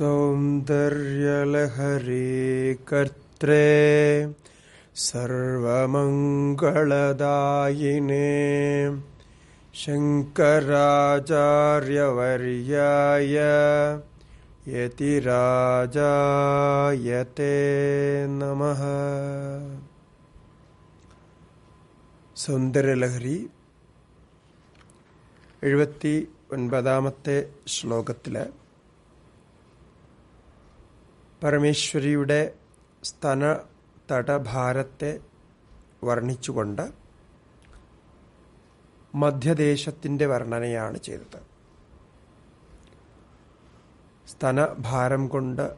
സൗന്ദര്യലഹരീ കർത്രേ സർവമംഗളദായിനേ. ശങ്കരാചാര്യവര്യായ യതിരാജായത്തെ നമ. സൗന്ദര്യലഹരി എഴുപത്തി ഒൻപതാമത്തെ ശ്ലോകത്തിലെ പരമേശ്വരിയുടെ സ്തന തടഭാരത്തെ വർണിച്ചുകൊണ്ട് മധ്യദേശത്തിന്റെ വർണനയാണ് ചെയ്തത്. സ്തനഭാരം കൊണ്ട്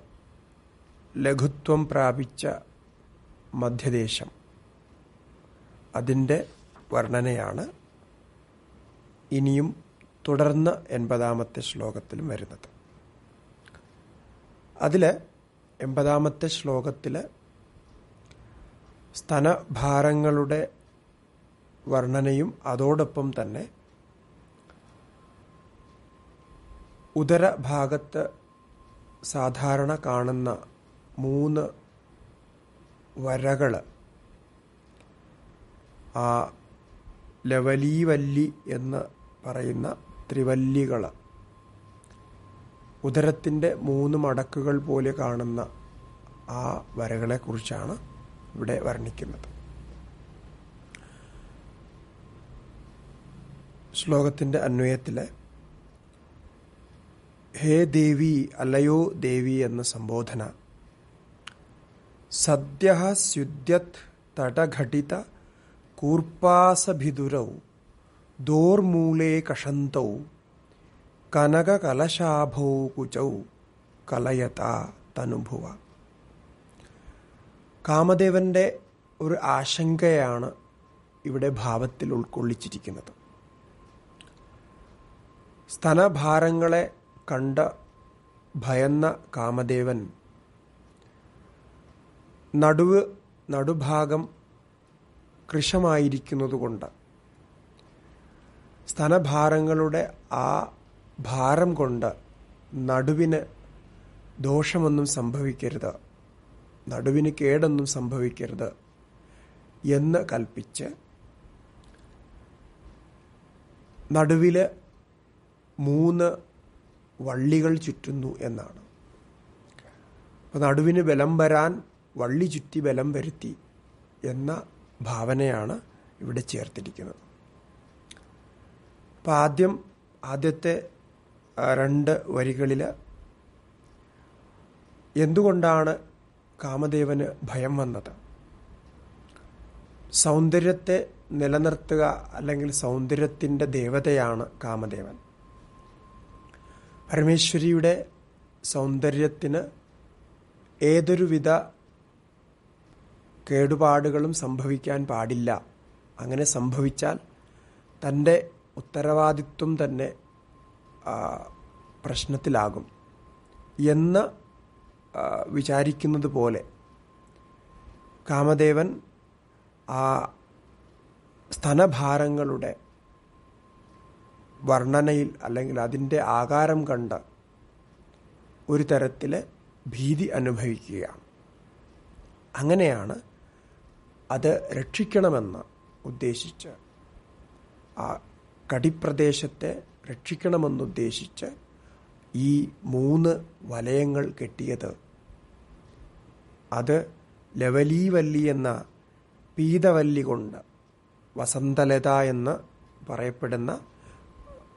ലഘുത്വം പ്രാപിച്ച മധ്യദേശം. അതിന്റെ വർണനയാണ് ഇനിയും തുടർന്ന് എൺപതാമത്തെ ശ്ലോകത്തിലും വരുന്നത്. അതിൽ എൺപതാമത്തെ ശ്ലോകത്തിൽ സ്തനഭാരങ്ങളുടെ വർണനയും അതോടൊപ്പം തന്നെ ഉദരഭാഗത്ത് സാധാരണ കാണുന്ന മൂന്ന് വരകൾ ആ ലവലീവല്ലി എന്ന് പറയുന്ന ത്രിവല്ലികൾ ഉദരത്തിന്റെ മൂന്ന് മടക്കുകൾ പോലെ കാണുന്ന ആ വരകളെക്കുറിച്ചാണ് ഇവിടെ വർണിക്കുന്നത്. ശ്ലോകത്തിന്റെ അന്വയത്തിൽ ഹേ ദേവി അല്ലയോ ദേവി എന്ന സംബോധന. സദ്യ സ്യുദ്ധ്യത് തടഘടിത കൂർപ്പാസഭിതുരൗ ദോർമൂലേ കഷന്തൗ. കനകകലശാഭൗ കുചൗ കലയത തനുഭുവ. കാമദേവന്റെ ഒരു ആശങ്കയാണ് ഇവിടെ ഭാവത്തിൽ ഉൾക്കൊള്ളിച്ചിരിക്കുന്നത്. സ്തനഭാരങ്ങളെ കണ്ട ഭയന്ന കാമദേവൻ നടുവ് നടുഭാഗം കൃശമായിരിക്കുന്നതുകൊണ്ട് സ്തനഭാരങ്ങളുടെ ആ ഭാരം കൊണ്ട് നടുവിന് ദോഷമൊന്നും സംഭവിക്കരുത്. നടുവിന് കേടൊന്നും സംഭവിക്കരുത് എന്ന് കൽപ്പിച്ച് നടുവിൽ മൂന്ന് വള്ളികൾ ചുറ്റുന്നു എന്നാണ്. അപ്പോൾ നടുവിന് ബലം വരാൻ വള്ളി ചുറ്റി ബലം വരുത്തി എന്ന ഭാവനയാണ് ഇവിടെ ചേർത്തിരിക്കുന്നത്. അപ്പോൾ ആദ്യം ആദ്യത്തെ രണ്ട് വരികളിൽ എന്തുകൊണ്ടാണ് കാമദേവന് ഭയം വന്നത്? സൗന്ദര്യത്തെ നിലനിർത്തുക അല്ലെങ്കിൽ സൗന്ദര്യത്തിന്റെ ദേവതയാണ് കാമദേവൻ. പരമേശ്വരിയുടെ സൗന്ദര്യത്തിന് ഏതൊരുവിധ കേടുപാടുകളും സംഭവിക്കാൻ പാടില്ല. അങ്ങനെ സംഭവിച്ചാൽ തന്റെ ഉത്തരവാദിത്വം തന്നെ പ്രശ്നത്തിലാകും എന്ന് വിചാരിക്കുന്നത് പോലെ കാമദേവൻ ആ സ്തനഭാരങ്ങളുടെ വർണനയിൽ അല്ലെങ്കിൽ അതിന്റെ ആകാരം കണ്ട് ഒരു തരത്തിൽ ഭീതി അനുഭവിക്കുകയാണ്. അങ്ങനെയാണ് അത് രക്ഷിക്കണമെന്ന് ഉദ്ദേശിച്ച് ആ കടിപ്രദേശത്തെ രക്ഷിക്കണമെന്നുദ്ദേശിച്ച് ഈ മൂന്ന് വലയങ്ങൾ കെട്ടിയത്. അത് ലവലീവല്ലി എന്ന പീതവല്ലി കൊണ്ട് വസന്തലത എന്ന് പറയപ്പെടുന്ന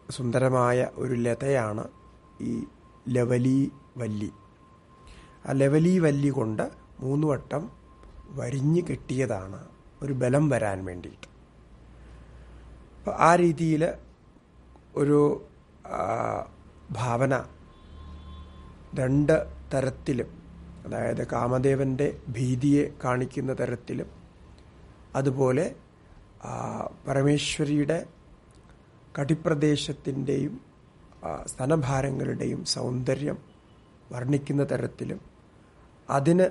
സുന്ദരമായ ഒരു ലതയാണ് ഈ ലവലി വല്ലി ആ ലവലി വല്ലി കൊണ്ട് മൂന്ന് വട്ടം വരിഞ്ഞു കെട്ടിയതാണ്. ഒരു ബലം വരാൻ വേണ്ടിയിട്ട്. ആ രീതിയിൽ ഒരു ഭാവന രണ്ട് തരത്തിലും അതായത് കാമദേവന്റെ ഭീതിയെ കാണിക്കുന്ന തരത്തിലും അതുപോലെ പരമേശ്വരിയുടെ കടിപ്രദേശത്തിന്റെയും സ്തനഭാരങ്ങളുടെയും സൗന്ദര്യം വർണിക്കുന്ന തരത്തിലും അതിന്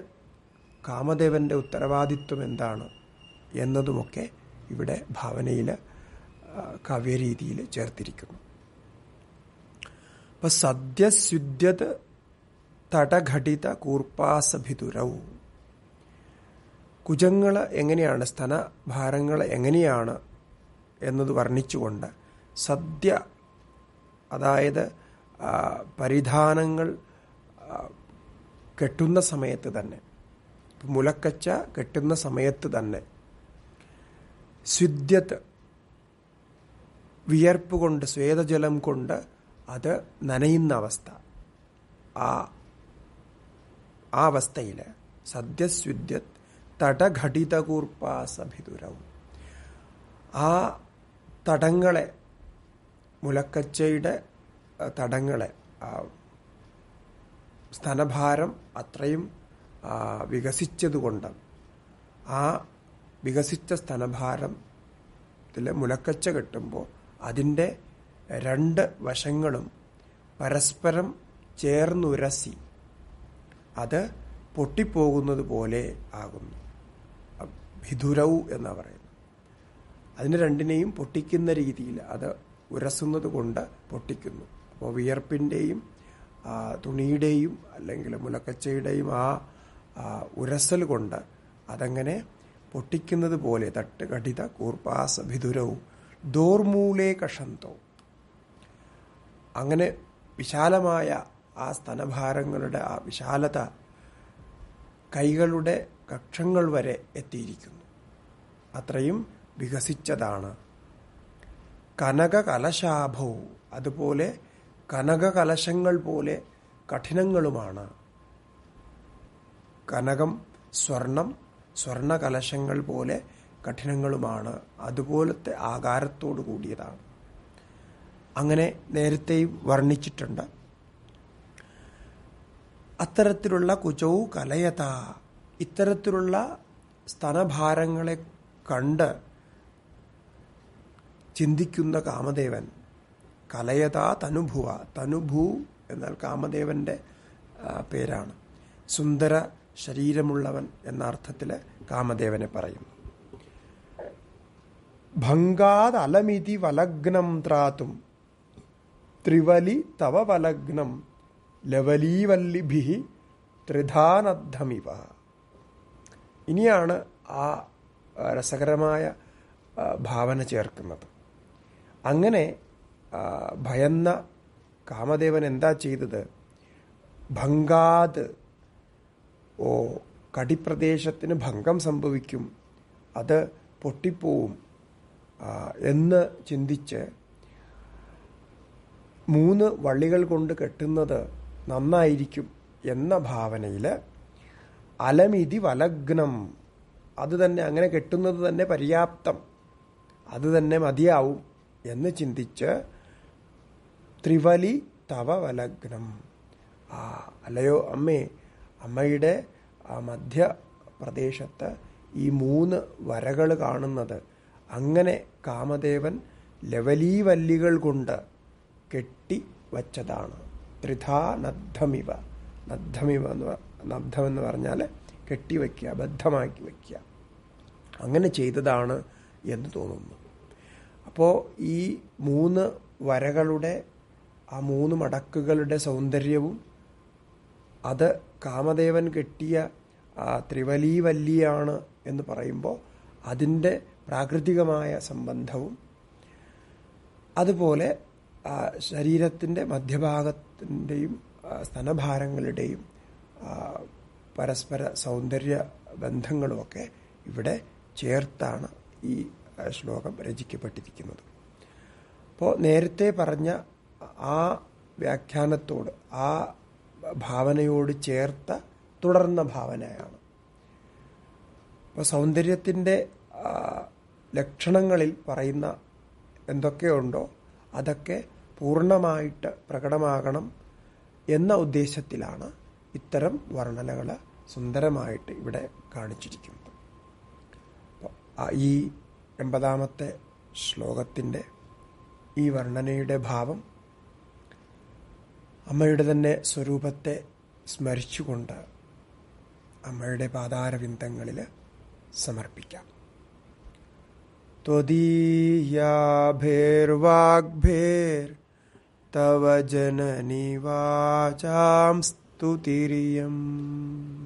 കാമദേവന്റെ ഉത്തരവാദിത്വം എന്താണ് എന്നതുമൊക്കെ ഇവിടെ ഭാവനയിൽ കാവ്യരീതിയിൽ ചേർത്തിരിക്കുന്നു. അപ്പൊ സദ്യസ്യുദ്യത് തടഘടിത കൂർപ്പാസഭിതുരവും കുജങ്ങൾ എങ്ങനെയാണ് സ്തനഭാരങ്ങൾ എങ്ങനെയാണ് എന്നത് വർണിച്ചുകൊണ്ട് സദ്യ അതായത് പരിധാനങ്ങൾ കെട്ടുന്ന സമയത്ത് തന്നെ മുലക്കച്ച കെട്ടുന്ന സമയത്ത് തന്നെ സ്വിദ്യത്ത് വിയർപ്പ് കൊണ്ട് സ്വേദജലം കൊണ്ട് അത് നനയുന്ന അവസ്ഥ. ആ ആ അവസ്ഥയിൽ സദ്യസ്വിദ്യത് തടഘടിതകൂർപ്പാസഭിതുരവും ആ തടങ്ങളെ മുലക്കച്ചയുടെ തടങ്ങളെ സ്തനഭാരം അത്രയും വികസിച്ചതുകൊണ്ട് ആ വികസിച്ച സ്തനഭാരത്തിൽ മുലക്കച്ച കെട്ടുമ്പോൾ അതിന്റെ രണ്ട് വശങ്ങളും പരസ്പരം ചേർന്നുരസി. അത് പൊട്ടിപ്പോകുന്നത് പോലെ ആകുന്നു ഭിതുരവ് എന്നാ പറയുന്നത്. അതിന് രണ്ടിനെയും പൊട്ടിക്കുന്ന രീതിയിൽ അത് ഉരസുന്നത് കൊണ്ട് പൊട്ടിക്കുന്നു. അപ്പോൾ വിയർപ്പിന്റെയും തുണിയുടെയും അല്ലെങ്കിൽ മുലക്കച്ചയുടെയും ആ ഉരസൽ കൊണ്ട് അതങ്ങനെ പൊട്ടിക്കുന്നത് പോലെ തട്ട് കടിത കൂർപ്പാസ ഭിതുരവും ദോർമൂലേ കഷന്തോ. അങ്ങനെ വിശാലമായ ആ സ്തനഭാരങ്ങളുടെ ആ വിശാലത കൈകളുടെ കക്ഷങ്ങൾ വരെ എത്തിയിരിക്കുന്നു. അത്രയും വികസിച്ചതാണ്. കനകകലശാഭവും അതുപോലെ കനകകലശങ്ങൾ പോലെ കഠിനങ്ങളുമാണ്. കനകം സ്വർണം സ്വർണകലശങ്ങൾ പോലെ കഠിനങ്ങളുമാണ്. അതുപോലത്തെ ആകാരത്തോടു കൂടിയതാണ്. അങ്ങനെ നേരത്തെയും വർണിച്ചിട്ടുണ്ട്. അത്തരത്തിലുള്ള കുചവു കലയത ഇത്തരത്തിലുള്ള സ്തനഭാരങ്ങളെ കണ്ട് ചിന്തിക്കുന്ന കാമദേവൻ കലയത തനുഭുവ. തനുഭൂ എന്നാൽ കാമദേവന്റെ പേരാണ്. സുന്ദര ശരീരമുള്ളവൻ എന്ന അർത്ഥത്തിൽ കാമദേവനെ പറയുന്നു. ഭംഗാത് അലമിതി വലഗ്നം ത്രാത്തും ത്രിവലി തവ വലഗ്നം ലവലീവല്ലിഭി ത്രിധാനദ്ധമിവ. ഇനിയാണ് ആ രസകരമായ ഭാവന ചേർക്കുന്നത്. അങ്ങനെ ഭയന്ന കാമദേവൻ എന്താ ചെയ്തത്? ഭംഗാത് ഓ കടിപ്രദേശത്തിന് ഭംഗം സംഭവിക്കും. അത് പൊട്ടിപ്പോവും. എന്ന് ചിന്തിച്ച് മൂന്ന് വള്ളികൾ കൊണ്ട് കെട്ടുന്നത് നന്നായിരിക്കും എന്ന ഭാവനയിൽ അലമിതി വലഗ്നം. അത് തന്നെ അങ്ങനെ കെട്ടുന്നത് തന്നെ പര്യാപ്തം. അത് തന്നെ മതിയാവും എന്ന് ചിന്തിച്ച് ത്രിവലി തവ വലഗ്നം. ആ അല്ലയോ അമ്മേ അമ്മയുടെ ആ മധ്യപ്രദേശത്ത് ഈ മൂന്ന് വരകൾ കാണുന്നത് അങ്ങനെ കാമദേവൻ ലവലീവല്ലികൾ കൊണ്ട് കെട്ടി വച്ചതാണ്. ത്രിധാ നദ്ധമിവ. നദ്ധമിവ എന്ന് നദ്ധമെന്ന് പറഞ്ഞാൽ കെട്ടിവയ്ക്കുക ബദ്ധമാക്കി വയ്ക്കുക. അങ്ങനെ ചെയ്തതാണ് എന്ന് തോന്നുന്നു. അപ്പോൾ ഈ മൂന്ന് വരകളുടെ ആ മൂന്ന് മടക്കുകളുടെ സൗന്ദര്യവും അത് കാമദേവൻ കെട്ടിയ ആ ത്രിവലീവല്ലിയാണ് എന്ന് പറയുമ്പോൾ അതിന്റെ പ്രാകൃതികമായ സംബന്ധവും അതുപോലെ ശരീരത്തിന്റെ മധ്യഭാഗത്തിന്റെയും സ്തനഭാരങ്ങളുടെയും പരസ്പര സൗന്ദര്യ ബന്ധങ്ങളുമൊക്കെ ഇവിടെ ചേർത്താണ് ഈ ശ്ലോകം രചിക്കപ്പെട്ടിരിക്കുന്നത്. അപ്പോൾ നേരത്തെ പറഞ്ഞ ആ വ്യാഖ്യാനത്തോട് ആ ഭാവനയോട് ചേർത്ത തുടർന്ന ഭാവനയാണ്. അപ്പോൾ സൗന്ദര്യത്തിന്റെ ലക്ഷണങ്ങളിൽ പറയുന്ന എന്തൊക്കെയുണ്ടോ അതൊക്കെ പൂർണമായിട്ട് പ്രകടമാകണം എന്ന ഉദ്ദേശത്തിലാണ് ഇത്തരം വർണനകൾ സുന്ദരമായിട്ട് ഇവിടെ കാണിച്ചിരിക്കുന്നത്. ഈ എൺപതാമത്തെ ശ്ലോകത്തിന്റെ ഈ വർണനയുടെ ഭാവം അമ്മയുടെ തന്നെ സ്വരൂപത്തെ സ്മരിച്ചുകൊണ്ട് അമ്മയുടെ പാതാരവിന്ദങ്ങളിൽ സമർപ്പിക്കാം. त्वदीयाभिर्वाग्भिर्तव जननि वाचां स्तुतिरियम्।